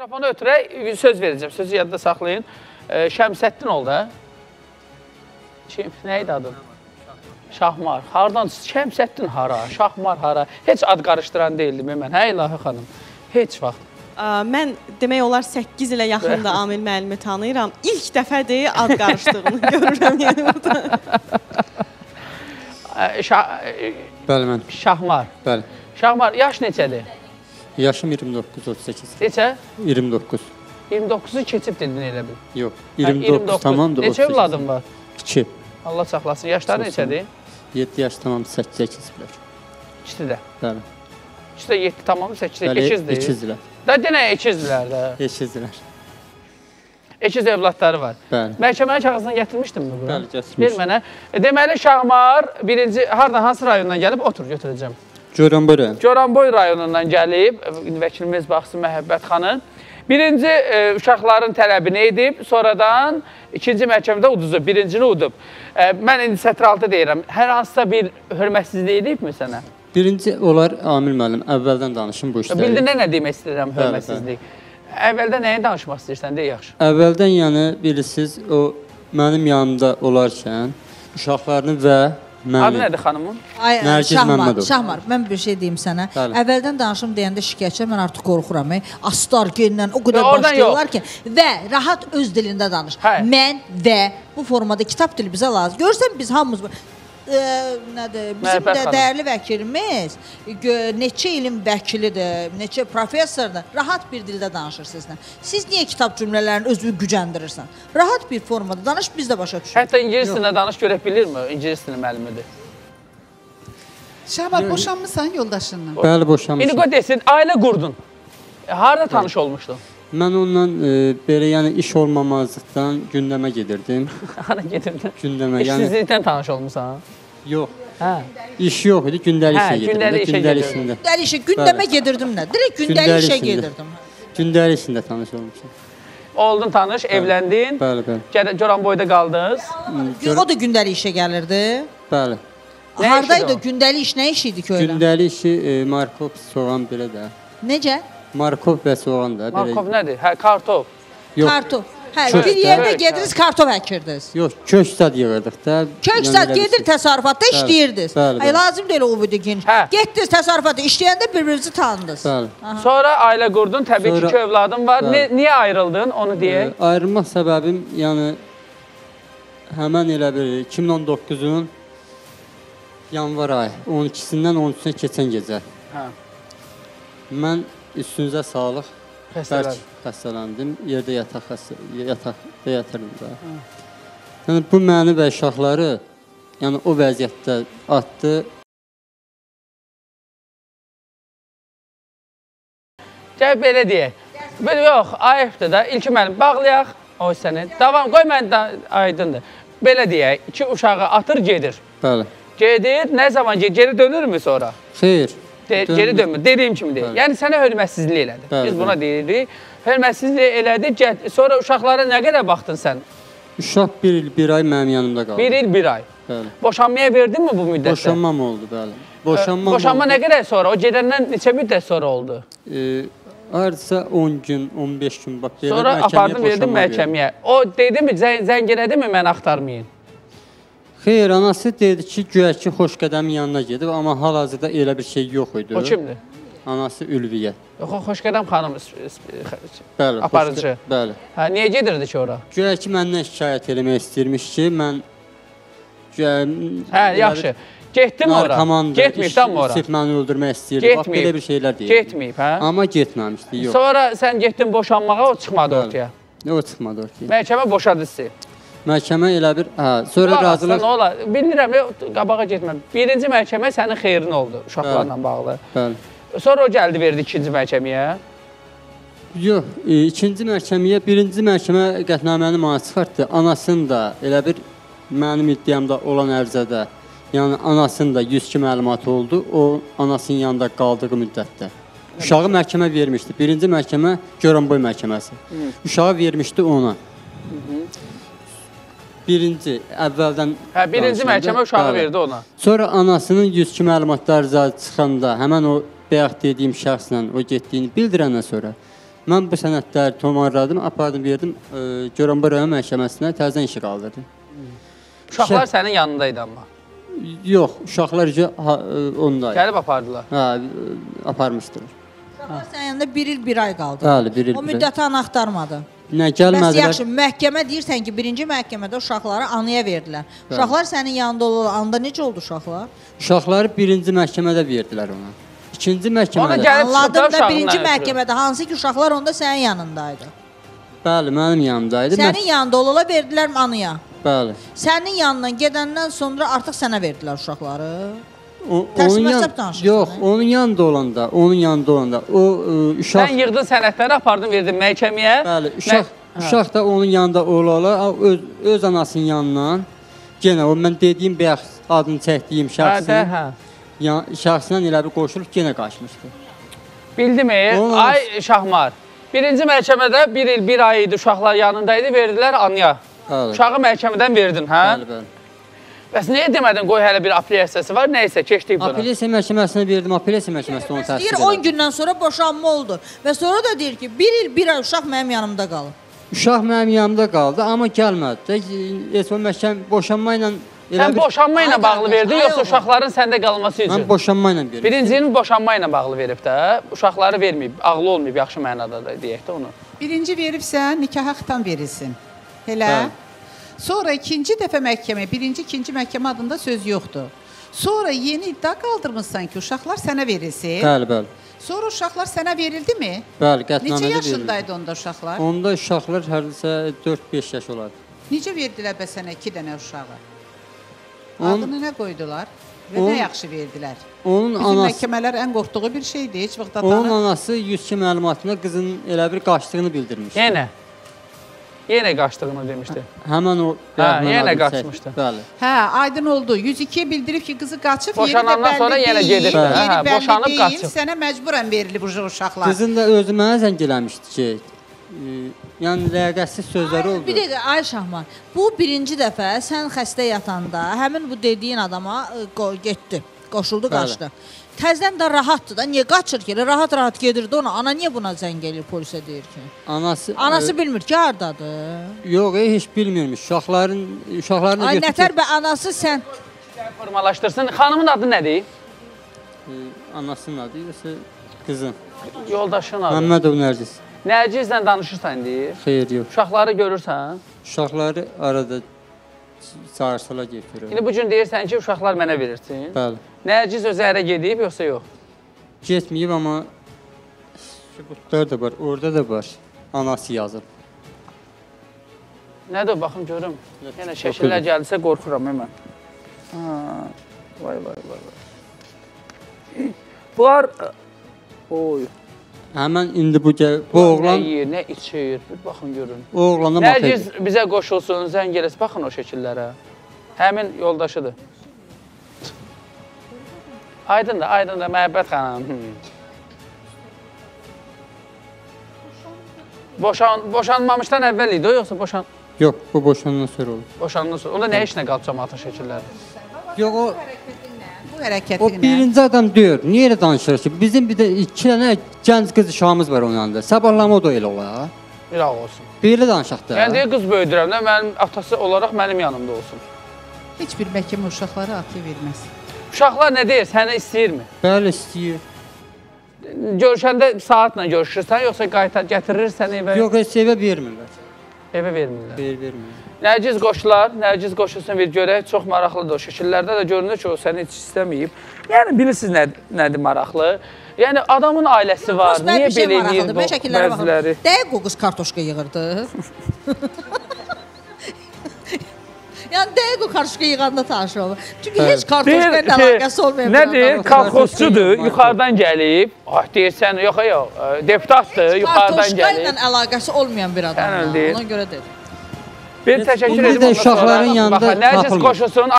Mikrofonu ötürək söz verəcəm. Sözü yadda saxlayın. Şəmsəddin oldu, hə? Kim? Nə idi adın? Şahmar. Hardan? Şəmsəddin hara? Şahmar hara? Heç ad qarışdıran deyildim mən. Hə İlahi xanım. Heç vaxt. Mən demək olar 8 ilə yaxında Amil müəllimi tanıyıram. İlk dəfədir ad qarışdığını görürəm yəni burada. Şah, Bəli mən. Şahmar. Bəli. Şahmar yaş neçədir? Yaşım 29 38. Neçə? 29. 29-u keçib dedin elə bil. Yox, Hə, 29 tamamdır. Neçə övladın var? 2. Allah saxlasın. Yaşları neçədir? 7 yaş tamam 8 keçiblər. İkisi də. Bəli. İkisi də 7 tamam 8 Bəli, ikizdir. ikizlər. Da denə ikizdirlər də. Ekizlər. İkiz övladları var. Bəli. Məhkəmənin kağızını gətirmişdinmi bura? Bəli, gətirmişdim. Ver mənə. E, Deməli Şahmar birinci hardan hansı rayondan gəlib otur götürəcəm. Görənbərə. Goranboy rayonundan gəlib vəkilimiz Baxsı Məhəbbət xanım. Birinci e, uşaqların tələbini edib, sonradan ikinci məhkəmədə uduzu, birincini udub. E, mən indi sətr altı deyirəm. Hər hansısa bir hörmətsizlik edibmi sənə? Birinci olar Amil müəllim əvvəldən danışım bu işləri. Bildin nə, demək istəyirəm hörmətsizlik? Əvvəldə nəyə danışmaq istəyirsən? De yaxşı. Əvvəldən yəni bilirsiniz o mənim yanımda olarkən uşaqlarını və Adı məni nədir xanımın? Ay, Nərgiz Şahmar, Məmmədov. Şahmar, mən bir şey deyim sənə. Bəli. Əvvəldən danışım deyəndə şikayətçi mən artıq qorxuram. Astar gendən o qədər başlayırlar ki və rahat öz dilində danış. Hə. Mən və bu formada kitab dili bizə lazım. Görsən biz hamımız nədir? Bizim də dəyərli vəkilimiz neçə ilin vəkilidir, neçə professordur. Rahat bir dildə danışır sizlə. Siz niyə kitab cümlələrini özünü gücəndirirsən? Rahat bir formada danış, biz də başa düşürük. Hətta ingilis dilində danış görək bilirmi? İngilis dili müəllimidir. Şahmat boşanmısan yoldaşınla. Bəli İndi boşanmışam. qoy desin, ailə qurdun. E, Harda tanış olmuşdun? Mən onunla e, belə yəni iş olmamazlıqdan gündəmə gedirdim. Hara gedirdin? Gündəmə yəni İşsizlikdən tanış olmusan? yox. Hə. İş yox idi, gündəlik Hə, işə gedirdim. gündəlik işə işində. Gündəlik işə gündəmə gedirdim nə? Direkt gündəlik işə gedirdim. Gündəlik işində tanış olmuşam. Oldun tanış, evləndin. Bəli, bəli. Gələ- Goranboyda qaldınız. O da gündəlik işə gəlirdi. Bəli. Nə Hardaydı? Gündəlik iş nə iş idi ki öyle? Gündəlik işi e, Markov soğan belə də. Necə? Markov və soğan da. Markov nədir? Hə, kartof. Yox. Kartof. Hə, Kök bir də. yerdə gedirdiniz, kartof əkirdiniz. Yox, kök sad yığırdıq da. Kök bir gedir təsərrüfatda Bəli, işləyirdiniz. bəli, Ay bəli. lazım deyil o video geniş. Hə. Getdiniz təsərrüfatda işləyəndə bir-birinizi tanıdınız. Bəli. Sonra ailə qurdun, təbii ki, Sonra- iki övladın var. Bəli. Ne, niyə ayrıldın? Onu E, deyək. ayrılmaq səbəbim yəni həmən elə bir 2019-un yanvar ayı 12-sindən 13-ünə keçən gecə. Hə. Mən üstünüzə sağlıq Xəstələr. bərk xəstələndim. Yerdə yataq xəstə yataqda yatırdım da. Yəni bu məni və uşaqları yəni o vəziyyətdə atdı. Gəl belə deyək. Belə yox, ayıbdır da. İlkin müəllim bağlayaq o hissəni. Davam qoy mən də aydındır. Belə deyək, iki uşağı atır gedir. Bəli. Gedir, nə zaman gedir? Geri dönürmü sonra? Xeyr. De, Dönmür. geri dönmür. Dediyim kimi deyil. Bəli. Yəni sənə hörmətsizlik elədi. Bəli, Biz buna deyirik. Hörmətsizlik elədi. Get, sonra uşaqlara nə qədər baxdın sən? Uşaq 1 il 1 ay mənim yanımda qaldı. Bir il, bir ay. Bəli. Boşanmaya verdinmi bu müddətdə? Boşanmam oldu, bəli. Boşanmam. Boşanma oldu. nə qədər sonra? O gedəndən neçə müddət sonra oldu? E, Hardasa 10 gün, 15 gün bax belə Sonra apardın verdin məhkəməyə. O dedi mi, zəng, zəng elədi mi mən axtarmayın? Xeyr, anası dedi ki, güya ki, xoş qədəmin yanına gedib, amma hal-hazırda elə bir şey yox idi. O kimdir? Anası Ülviyə. Yox, Xoşqədəm xanım Bəli. Aparıcı. Bəli. Hə, niyə gedirdi ki ora? Güya ki, məndən şikayət eləmək istəyirmiş ki, mən güya Hə, yaxşı. Getdim ora. Getməyib tam ora. İstib məni öldürmək istəyirdi. Bax belə bir şeylər deyir. Getməyib, hə? Amma getməmişdi, yox. Sonra sən getdin boşanmağa, o çıxmadı ortaya. O çıxmadı ortaya. Məhkəmə boşadı sizi. Məhkəmə elə bir, hə, sonra razılıq. Bilirəm, yox, qabağa getmə. Birinci məhkəmə sənin xeyrin oldu uşaqlarla bağlı. Bəli. Sonra o gəldi verdi ikinci məhkəməyə. Yox, e, ikinci məhkəməyə, birinci məhkəmə qətnaməni mənə çıxartdı. Anasının da elə bir mənim iddiamda olan ərizədə, yəni anasının da 102 məlumatı oldu. O anasının yanında qaldığı müddətdə. Uşağı məhkəmə vermişdi. Birinci məhkəmə Göranboy məhkəməsi. Uşağı vermişdi ona. Birinci, əvvəldən Hə, birinci məhkəmə uşağı verdi ona. Sonra anasının 102 məlumatları çıxanda həmən o bayaq dediyim şəxslə o getdiyini bildirəndən sonra Mən bu sənədləri tomarladım, apardım, verdim e, Goranboy rayon məhkəməsinə təzədən işi qaldırdım. Uşaqlar sənin yanındaydı amma. Yox, uşaqlar e, ondaydı. Gəlib apardılar. Hə, e, aparmışdılar. Sənin yanında 1 il 1 ay qaldı. Bəli, bir il. O müddəti ana axtarmadı. Nə Bəs gəlmədilər. yaxşı, məhkəmə deyirsən ki, birinci məhkəmədə uşaqları anaya verdilər. Uşaqlar sənin yanında olan anda necə oldu uşaqlar? Uşaqları birinci məhkəmədə verdilər ona. İkinci Ona məhkəmədə. gəlib çıxıb da Anladım da uşağın birinci məhkəmədə hansı ki uşaqlar onda sənin yanındaydı. Bəli, mənim yanımdaydı. Sənin yanında olala verdilər anaya. Bəli. Sənin yanından gedəndən sonra artıq sənə verdilər uşaqları. O, onun danışırsan, Yox, hə? onun yanında olanda, onun yanında olanda o e, uşaq Sən yığdın sənədləri apardın, verdin məhkəməyə. Bəli, uşaq Mə- uşaq da onun yanında ola-ola öz öz anasının yanından yenə o mən dediyim bayaq adını çəkdiyim Hə, şəxsin hə. yan, şəxsindən elə bir qoşulub yenə qaçmışdı. Bildimi? Olmaz. Ay Şahmar. Birinci məhkəmədə 1 il 1 ay idi uşaqlar yanındaydı, verdilər anaya. Bəli. Uşağı məhkəmədən verdin, hə? Bəli, bəli. Bəs niyə demədin qoy hələ bir apellyasiyası var? Nəysə keçdik bunu. Apellyasiya məhkəməsinə verdim, apellyasiya məhkəməsi onu Deyir təsdiq 10 etdi. gündən sonra boşanma oldu və sonra da deyir ki, 1 il 1 ay uşaq mənim yanımda qalıb. Uşaq mənim yanımda qaldı, amma gəlmədi. də. Heç o məhkəm boşanma ilə elə Sən boşanma ilə bağlı verdin, yoxsa uşaqların səndə qalması üçün? mən boşanma ilə verdim. Birincinin boşanma ilə bağlı verib də, uşaqları verməyib, ağlı olmayıb, yaxşı mənada da deyək də onu. Birinci veribsən, nikaha xitam verilsin. Elə? Bəli. Sonra ikinci dəfə məhkəmə, birinci, ikinci məhkəmə adında söz yoxdur. Sonra yeni iddia qaldırmısan ki, uşaqlar sənə verilsin. Bəli, bəli. Sonra uşaqlar sənə verildimi? Bəli, Neçə qətnamədə verildi. yaşındaydı onda uşaqlar? Onda uşaqlar hardasa 4-5 yaş olardı. Necə verdilər bəs sənə 2 dənə uşağı? Onun- Adını nə qoydular? Və Onun- nə yaxşı verdilər? Onun Bizim anası məhkəmələr ən qorxduğu bir şeydir. Heç vaxt Onun atanı anası 102 məlumatında qızın elə bir qaçdığını bildirmişdi. Yenə. Yenə qaçdığını demişdi. Həmin o Hə, yenə qaçmışdı. Bəli. Hə, aydın oldu. 102-yə bildirib ki, qızı qaçıb, Boşanandan sonra yenə gedib Hə, bəlli boşanıb qaçıb. Sənə məcburən verilib bu uşaqlar. Qızın da özü mənə zəng eləmişdi ki, e, yəni ləyaqətsiz sözləri oldu. Bir dəqiqə Ay Şahman, bu birinci dəfə sən xəstə yatanda həmin bu dediyin adama ə, qo- getdi, qoşuldu, qaçdı. Təzdən də rahatdır da. Niyə qaçır ki? Rahat-rahat gedirdi ona. Ana niyə buna zəng eləyir polisə deyir ki? Anası Anası e, bilmir ki, hardadır. yox, e, heç bilmirmiş. Uşaqların uşaqlarını Ay nətər bə anası sən Formalaşdırsın. Xanımın adı nədir? E, anasının adı yoxsa qızın. Yoldaşın adı. Məmmədov Nərgiz. Nərgizlə danışırsan deyir. Xeyr yox. Uşaqları görürsən. Uşaqları arada çağırsala gətirir. İndi bu gün deyirsən ki, uşaqlar mənə verirsin. Bəli. Nərgiz özü ərə gedib yoxsa yox? Getməyib amma sübutlar da var, orada da var. Anası yazıb. Nədir baxım görüm. Yenə şəkillər gəldisə qorxuram hemen. Ha, vay vay vay vay. Bunlar oy. Həmən indi bu bu oğlan nə yeyir, nə içir. Bir baxın görün. o oğlana Nərgiz mafya. bizə qoşulsun, zəng eləsin. Baxın o şəkillərə. Həmin yoldaşıdır. Aydın da, aydın da, Məhəbbət xanım. Boşan, boşanmamışdan əvvəl idi o, yoxsa boşan, Yox, bu boşandan sonra olub. boşandan sonra? Onda nə işlə qalıb cəmaatın şəkilləri? Yox, o Bu hərəkəti o birinci adam deyir. Niyə elə danışır ki? Bizim bir də iki dənə gənc qız uşağımız var onun yanında. Sabahlama o da elə. Bir ağ olsun. Belə danışaq da. Yəni deyir qız böyüdürəm də mənim atası olaraq mənim yanımda olsun. Heç bir məhkəmə uşaqlara atı verməz. Uşaqlar nə deyir? Səni istəyirmi? Bəli istəyir. Görüşəndə saatla görüşürsən, yoxsa qaytar gətirir səni evə? Yox, heç evə vermirlər. Evə vermirlər. Ver, vermirlər. Nərgiz qoşular, Nərgiz qoşulsun bir görək. Çox maraqlıdır o şəkillərdə də görünür ki, o səni heç istəməyib. Yəni bilirsiniz nə, nədir maraqlı? Yəni adamın ailəsi var. Niyə şey belə eləyir şəkillərə bəziləri? Dəqiq o qız kartoşka yığırdı. yəni dəqiq o kartoşka yığanda tanış olur. Çünki heç kartoşka ilə əlaqəsi olmayan Nədir? Kolxozçudur, yuxarıdan gəlib. Ah deyirsən, yox yox, e, deputatdır, yuxarıdan Kartoşka ilə gəlib. əlaqəsi olmayan bir adam. Sən öyle deyil. Ona görə dedim. Bir təşəkkür edirəm. ondan uşaqların yanında Nərgiz baxılmır. qoşulsun,